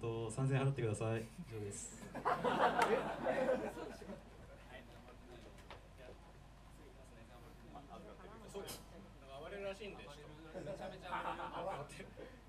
と3000円払ってください。以上です。暴れるらしいんでめちゃめちゃ暴れる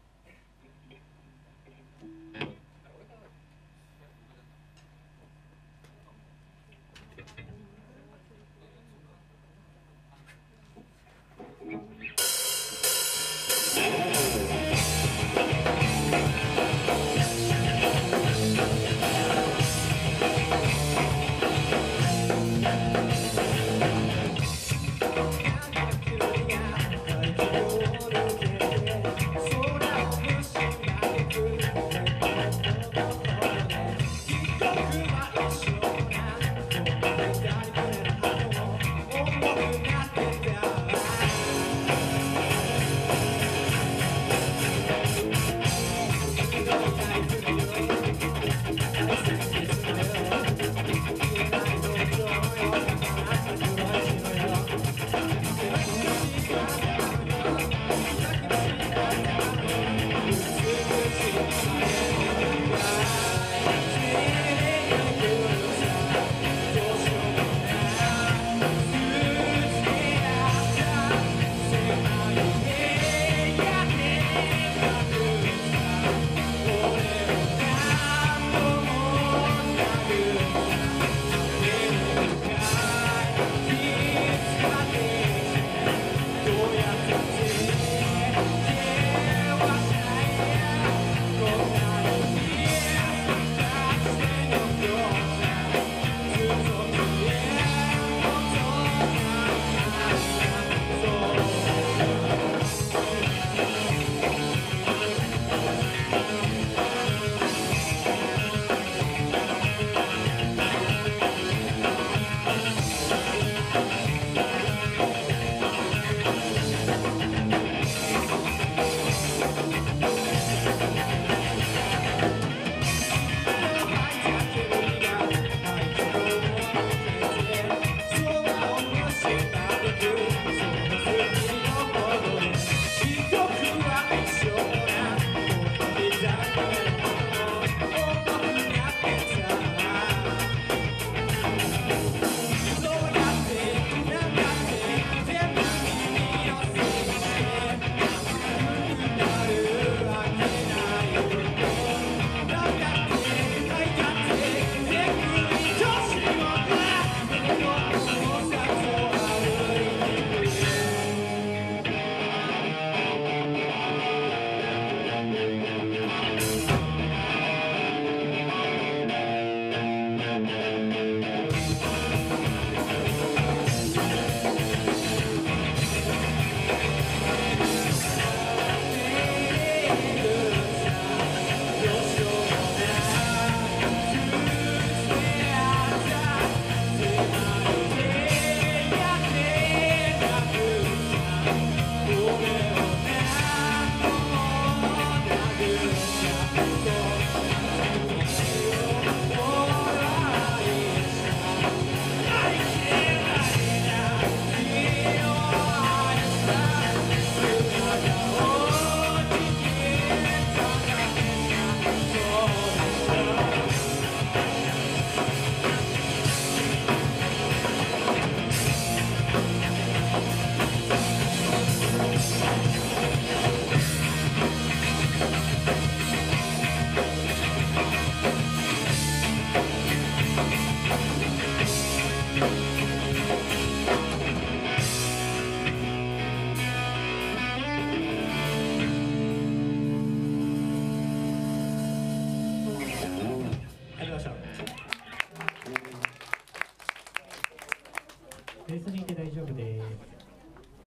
ベースにいて大丈夫です